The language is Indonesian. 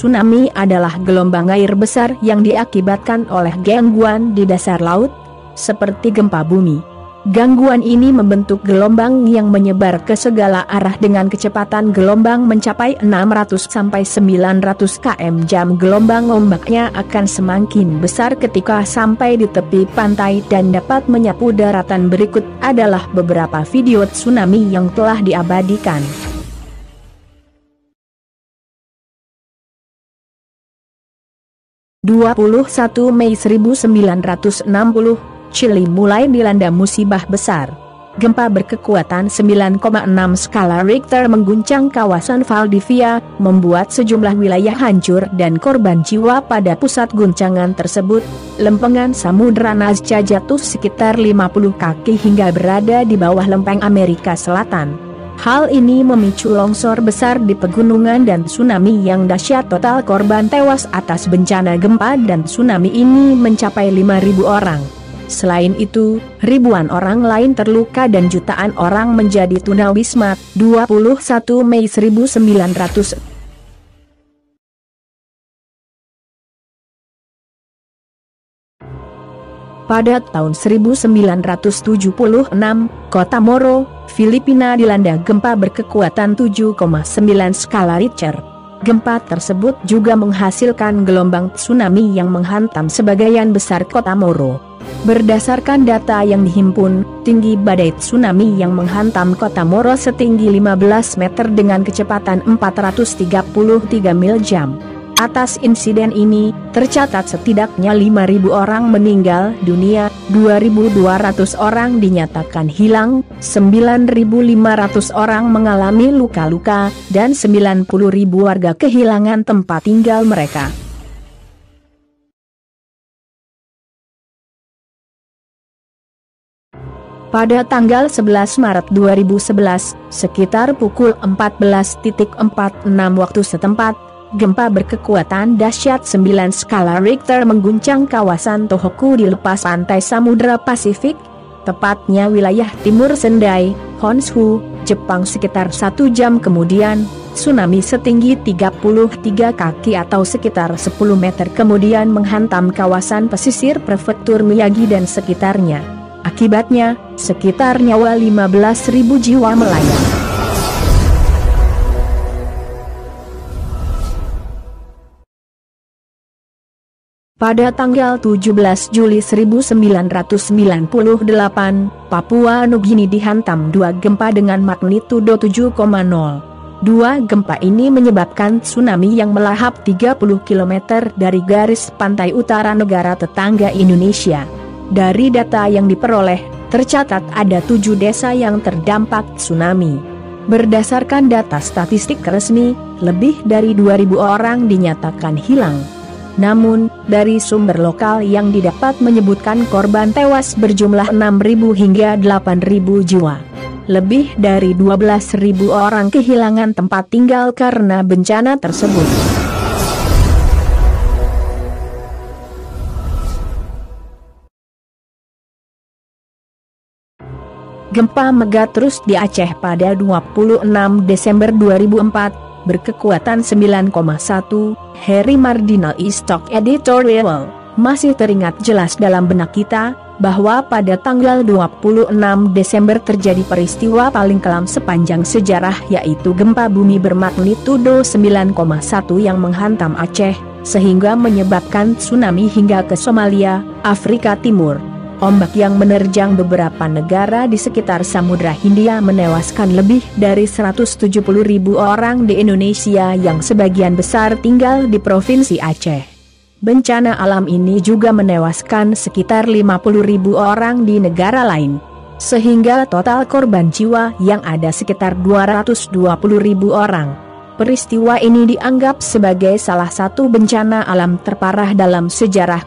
tsunami adalah gelombang air besar yang diakibatkan oleh gangguan di dasar laut, seperti gempa bumi. Gangguan ini membentuk gelombang yang menyebar ke segala arah dengan kecepatan gelombang mencapai 600 sampai 900 km jam. Gelombang ombaknya akan semakin besar ketika sampai di tepi pantai dan dapat menyapu daratan. Berikut adalah beberapa video tsunami yang telah diabadikan. 21 Mei 1960, Chili mulai dilanda musibah besar. Gempa berkekuatan 9,6 skala Richter mengguncang kawasan Valdivia, membuat sejumlah wilayah hancur dan korban jiwa pada pusat guncangan tersebut. Lempengan Samudra Nazca jatuh sekitar 50 kaki hingga berada di bawah lempeng Amerika Selatan. Hal ini memicu longsor besar di pegunungan dan tsunami yang dahsyat total korban tewas atas bencana gempa dan tsunami ini mencapai 5.000 orang. Selain itu, ribuan orang lain terluka dan jutaan orang menjadi tunawisma. 21 Mei 1900 Pada tahun 1976, kota Moro, Filipina dilanda gempa berkekuatan 7,9 skala Richter. Gempa tersebut juga menghasilkan gelombang tsunami yang menghantam sebagian besar kota Moro. Berdasarkan data yang dihimpun, tinggi badai tsunami yang menghantam kota Moro setinggi 15 meter dengan kecepatan 433 mil jam. Atas insiden ini, tercatat setidaknya 5.000 orang meninggal dunia, 2.200 orang dinyatakan hilang, 9.500 orang mengalami luka-luka, dan 90.000 warga kehilangan tempat tinggal mereka. Pada tanggal 11 Maret 2011, sekitar pukul 14.46 waktu setempat, gempa berkekuatan dahsyat 9 skala Richter mengguncang kawasan Tohoku di lepas pantai Samudra Pasifik, tepatnya wilayah timur Sendai, Honshu, Jepang sekitar satu jam kemudian, tsunami setinggi 33 kaki atau sekitar 10 meter kemudian menghantam kawasan pesisir prefektur Miyagi dan sekitarnya. Akibatnya, sekitar nyawa 15.000 jiwa melayang. Pada tanggal 17 Juli 1998, Papua Nugini dihantam dua gempa dengan magnitudo 7,0. Dua gempa ini menyebabkan tsunami yang melahap 30 km dari garis pantai utara negara tetangga Indonesia. Dari data yang diperoleh, tercatat ada tujuh desa yang terdampak tsunami. Berdasarkan data statistik resmi, lebih dari 2.000 orang dinyatakan hilang. Namun, dari sumber lokal yang didapat menyebutkan korban tewas berjumlah 6.000 hingga 8.000 jiwa. Lebih dari 12.000 orang kehilangan tempat tinggal karena bencana tersebut. Gempa Megatrus di Aceh pada 26 Desember 2004 berkekuatan 9,1, Harry Mardinal Stock Editorial, masih teringat jelas dalam benak kita, bahwa pada tanggal 26 Desember terjadi peristiwa paling kelam sepanjang sejarah yaitu gempa bumi bermagnitudo 9,1 yang menghantam Aceh, sehingga menyebabkan tsunami hingga ke Somalia, Afrika Timur. Ombak yang menerjang beberapa negara di sekitar Samudra Hindia menewaskan lebih dari 170 ribu orang di Indonesia yang sebagian besar tinggal di Provinsi Aceh. Bencana alam ini juga menewaskan sekitar 50 ribu orang di negara lain. Sehingga total korban jiwa yang ada sekitar 220 ribu orang. Peristiwa ini dianggap sebagai salah satu bencana alam terparah dalam sejarah